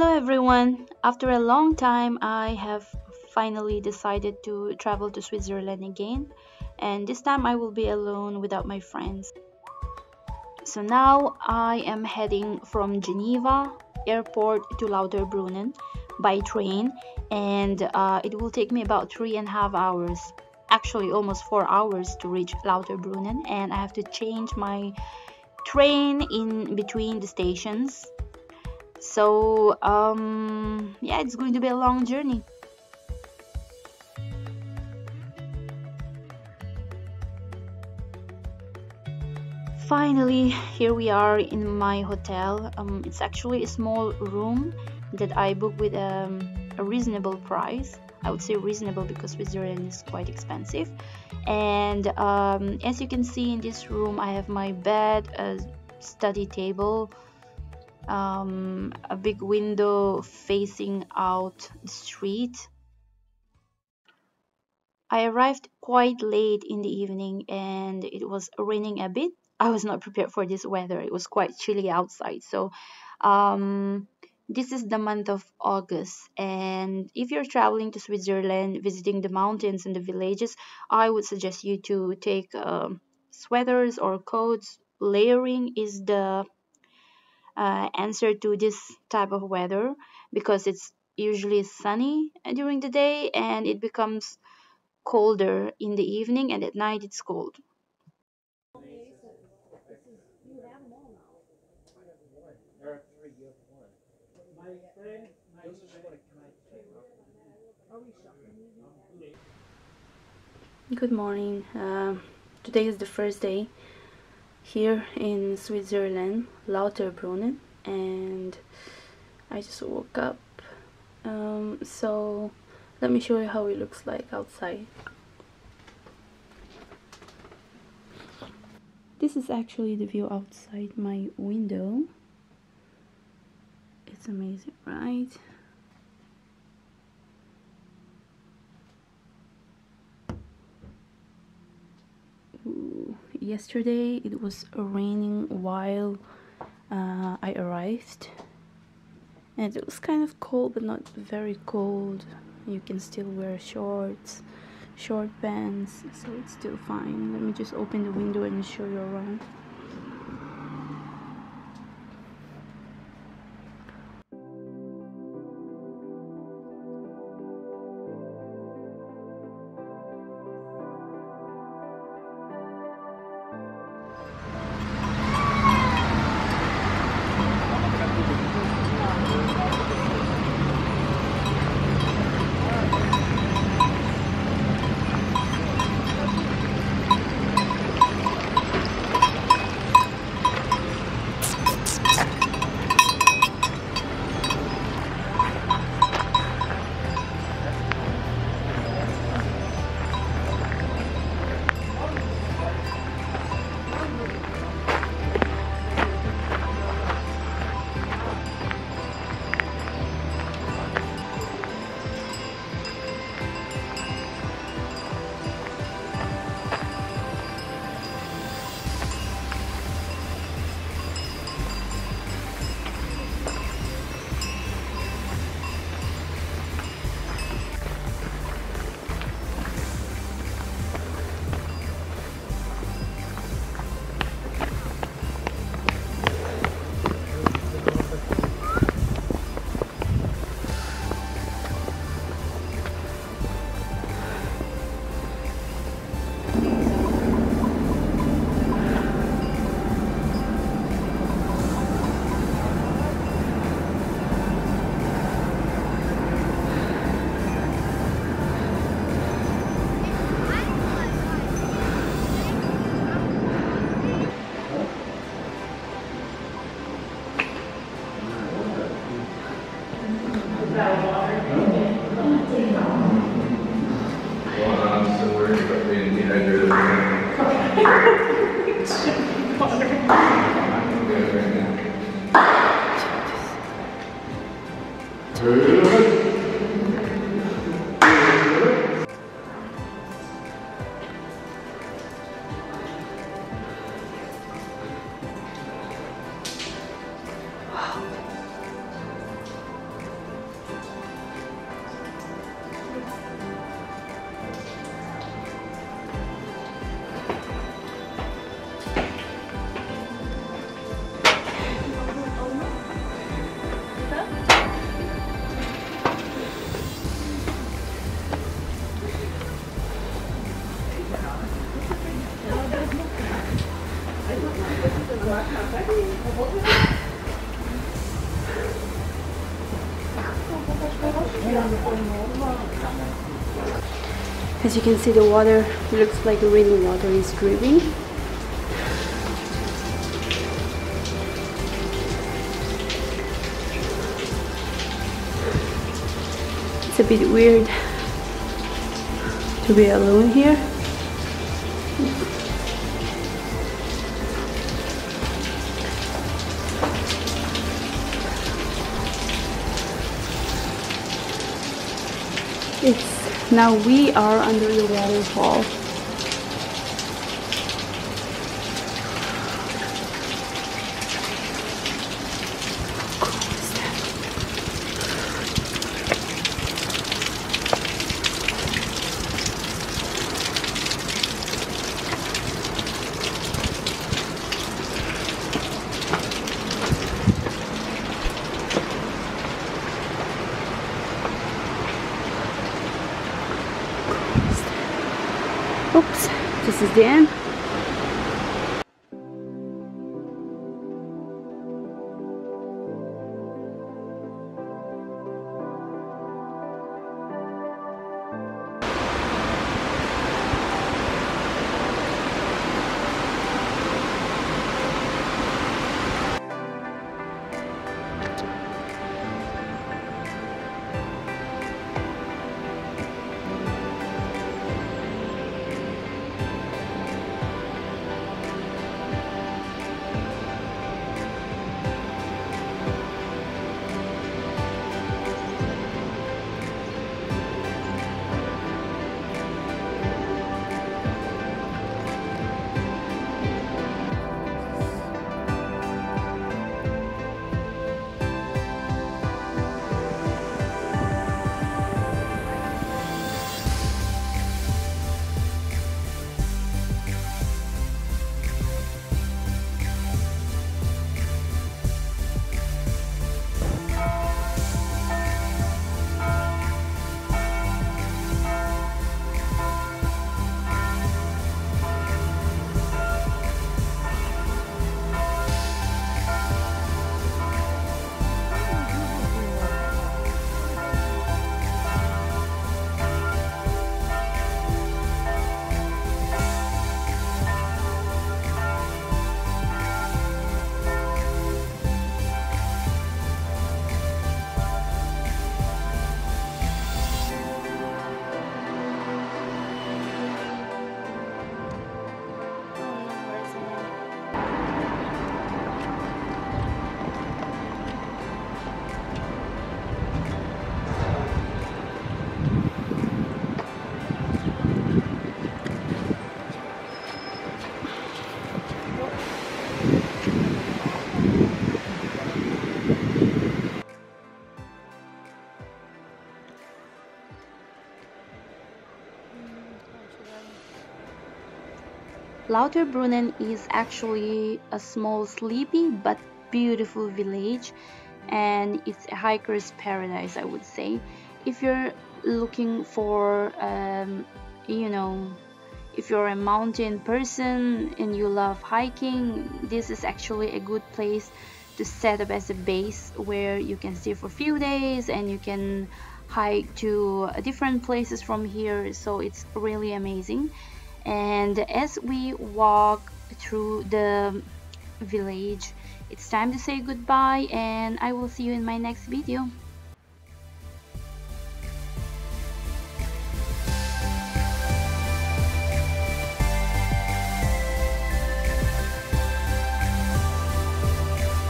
Hello everyone! After a long time, I have finally decided to travel to Switzerland again, and this time I will be alone without my friends. So now I am heading from Geneva airport to Lauterbrunnen by train, and uh, it will take me about three and a half hours actually almost four hours to reach Lauterbrunnen, and I have to change my train in between the stations so um, yeah it's going to be a long journey. Finally here we are in my hotel. Um, it's actually a small room that I booked with um, a reasonable price. I would say reasonable because Switzerland is quite expensive. And um, as you can see in this room I have my bed a study table um, a big window facing out the street. I arrived quite late in the evening and it was raining a bit. I was not prepared for this weather. It was quite chilly outside. So, um, this is the month of August. And if you're traveling to Switzerland, visiting the mountains and the villages, I would suggest you to take um, sweaters or coats. Layering is the uh, answer to this type of weather because it's usually sunny during the day and it becomes colder in the evening and at night it's cold. Good morning. Uh, today is the first day here in Switzerland, Lauterbrunnen, and I just woke up. Um, so let me show you how it looks like outside. This is actually the view outside my window. It's amazing, right? Yesterday. It was raining while uh, I arrived. And it was kind of cold but not very cold. You can still wear shorts short pants so it's still fine. Let me just open the window and show you around Amen. As you can see the water looks like rainy water is dripping. It's a bit weird to be alone here. It's now we are under the waterfall. This is Lauterbrunnen is actually a small, sleepy but beautiful village, and it's a hiker's paradise, I would say. If you're looking for, um, you know, if you're a mountain person and you love hiking, this is actually a good place to set up as a base where you can stay for a few days and you can hike to different places from here. So it's really amazing and as we walk through the village it's time to say goodbye and I will see you in my next video